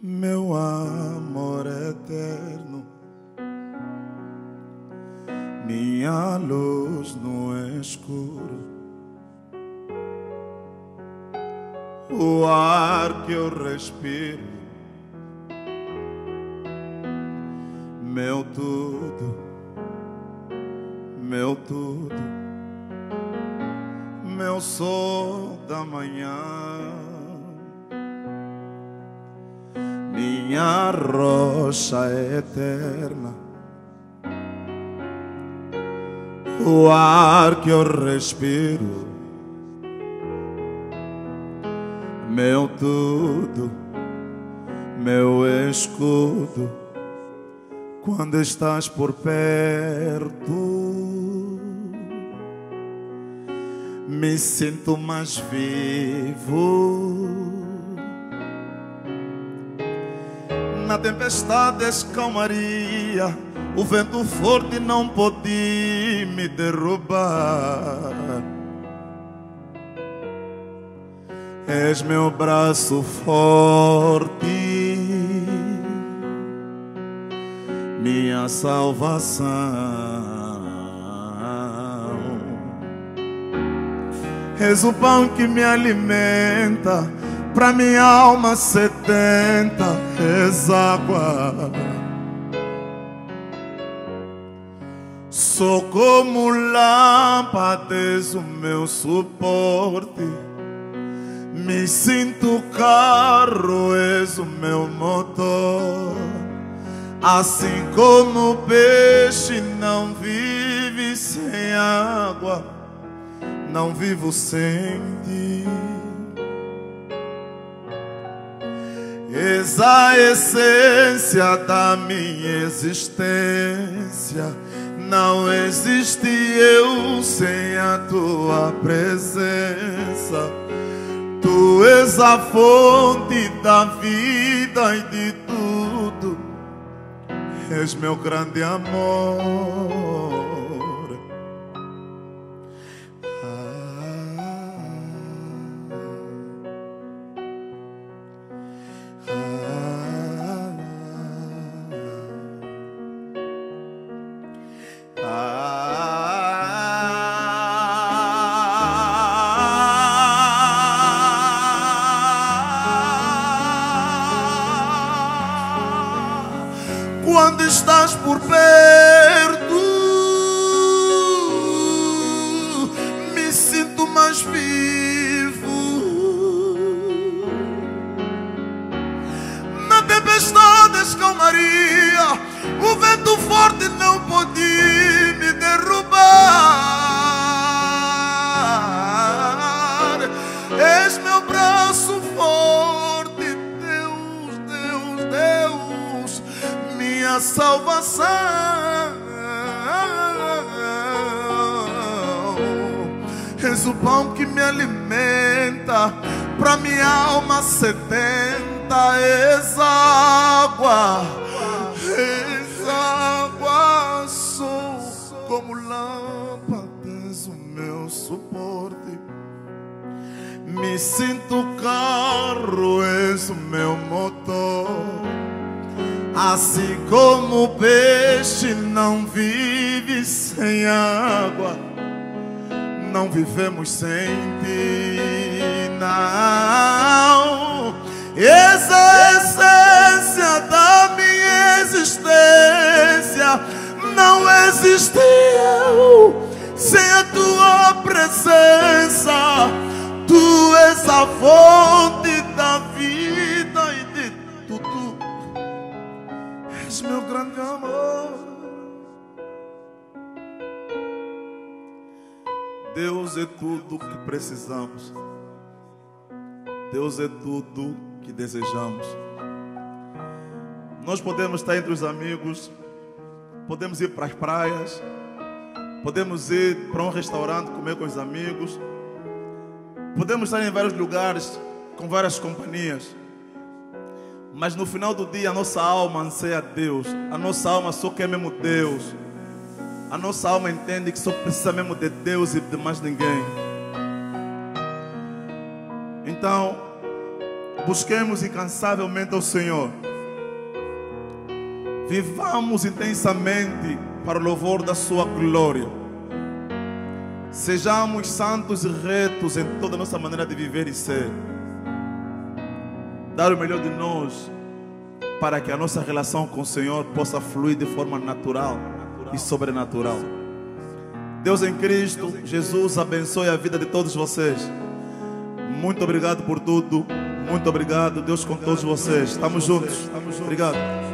meu amor eterno, minha luz no escuro, o ar que eu respiro, meu tudo, meu tudo, meu sol da manhã. Minha rocha eterna. O ar que eu respiro meu tudo, meu escudo, quando estás por perto, me sinto mais vivo. Na tempestade escalmaria, o vento forte não podia me derrubar. És meu braço forte, minha salvação. És o pão que me alimenta, para minha alma sedenta, és água. Sou como lâmpadas o meu suporte me sinto carro, és o meu motor. Assim como o peixe não vive sem água, não vivo sem ti. És a essência da minha existência. Não existe eu sem a tua presença. Tu és a fonte da vida e de tudo, és meu grande amor. Quando estás por perto, me sinto mais vivo. Na tempestade escalmaria, o vento forte não podia minha salvação. És o pão que me alimenta, para minha alma sedenta. És água, és água. Sou como lâmpadas, o meu suporte. Me sinto carro, és o meu motor. Assim como o peixe não vive sem água, não vivemos sem ti, não. Essa essência da minha existência. Não existe eu sem a tua presença. Tu és a fonte da vida és meu grande amor. Deus é tudo o que precisamos. Deus é tudo que desejamos. Nós podemos estar entre os amigos, podemos ir para as praias, podemos ir para um restaurante comer com os amigos, podemos estar em vários lugares com várias companhias. Mas no final do dia a nossa alma anseia Deus. A nossa alma só quer mesmo Deus. A nossa alma entende que só precisa mesmo de Deus e de mais ninguém. Então, busquemos incansavelmente ao Senhor. Vivamos intensamente para o louvor da Sua glória. Sejamos santos e retos em toda a nossa maneira de viver e ser. Dar o melhor de nós para que a nossa relação com o Senhor possa fluir de forma natural e sobrenatural. Deus em Cristo, Jesus abençoe a vida de todos vocês. Muito obrigado por tudo. Muito obrigado. Deus com todos vocês. Estamos juntos. Obrigado.